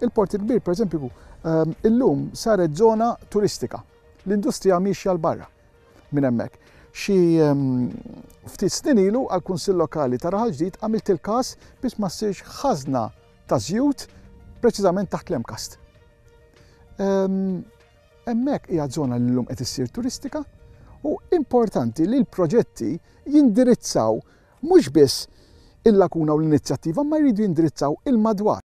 Il-Port il-Kbir, pereżempju, illum saret żona turistika. L-industrija miexja l barra minn hemmhekk. Xi ftit snin ilu għall-Kunsill Lokali ta' Raħal Ġdid għamilt il-każ biex ma ssirx ħażna ta' żjut preċiżament taħt l-Emkast. Hemmhekk hija żona li llum qed issir turistika u importanti li l-proġetti jindirizzaw mhux biss il-lakuna u l-inizjattiva ma jridu jindirizzaw il-madwar.